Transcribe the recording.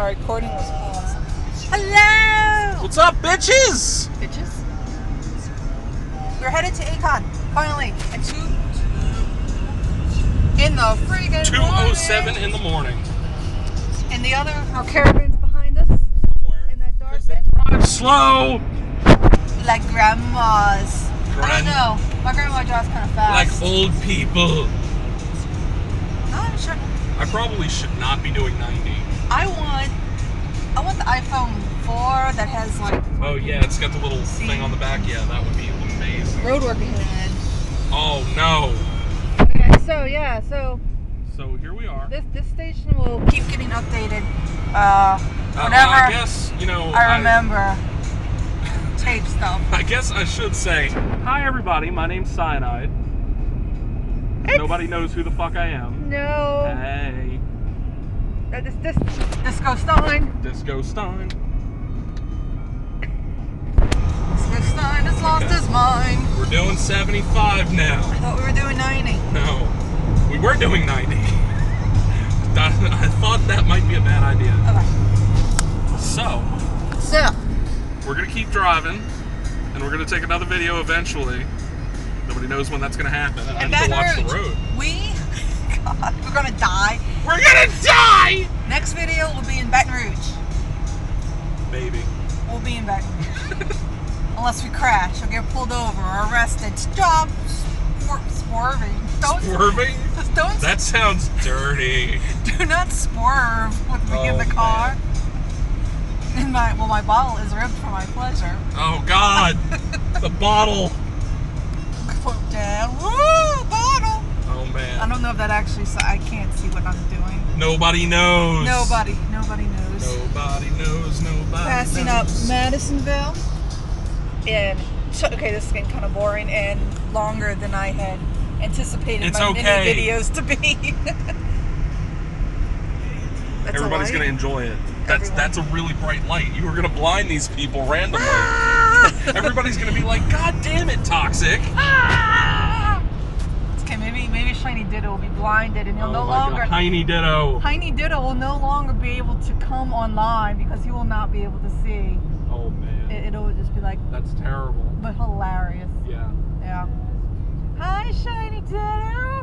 My recording was paused. Hello! What's up, bitches? Bitches. We're headed to A-Kon, finally. At 2 in the friggin' 207 morning. in the morning. And the other, our caravan's behind us in that dark bit. Drive slow, Like grandma's. I don't know. My grandma drives kind of fast. like old people. I'm sure. I probably should not be doing 90. I iPhone 4 that has like Oh yeah, it's got the little thing on the back. Yeah, that would be amazing. roadwork ahead. Oh no. Okay, so yeah, so So here we are. this this station will keep getting updated. Uh, Uh, whenever well, I guess you know. I remember tape stuff. I guess I should say, hi everybody, my name's Cyanide. Nobody knows who the fuck I am. No, Hey, this this Disco Stein. Disco Stein. Disco Stein has lost Okay. his mind. We're doing 75 now. I thought we were doing 90. No, we were doing 90. I thought that might be a bad idea. Okay, So, so we're gonna keep driving, and we're gonna take another video eventually. Nobody knows when that's gonna happen. and I in need to watch the road. we God, we're gonna die. We're gonna die! Next video will be in Baton Rouge. Baby. We'll be in Baton Rouge. Unless we crash or get pulled over or arrested. Stop swerving. Don't Swerving? Don't That sounds dirty. do not swerve with me in Oh, the car. And my well, my bottle is ripped for my pleasure. Oh God! the bottle! Put down. That actually. So I can't see what I'm doing. Nobody knows. Nobody. Nobody knows. Nobody knows. Nobody Passing up. Madisonville. And so, okay, this is getting kind of boring and longer than I had anticipated It's my okay. mini videos to be. That's Everybody's gonna enjoy it. That's Everyone. that's a really bright light. You were gonna blind these people randomly. Ah! Everybody's gonna be like, God damn it, toxic. okay, maybe Shiny Ditto will be blinded and he'll oh no longer. Heiny Ditto. Tiny Ditto will no longer be able to come online because he will not be able to see. Oh man. It, it'll just be like, That's terrible. but hilarious. Yeah. Yeah. Hi, Shiny Ditto.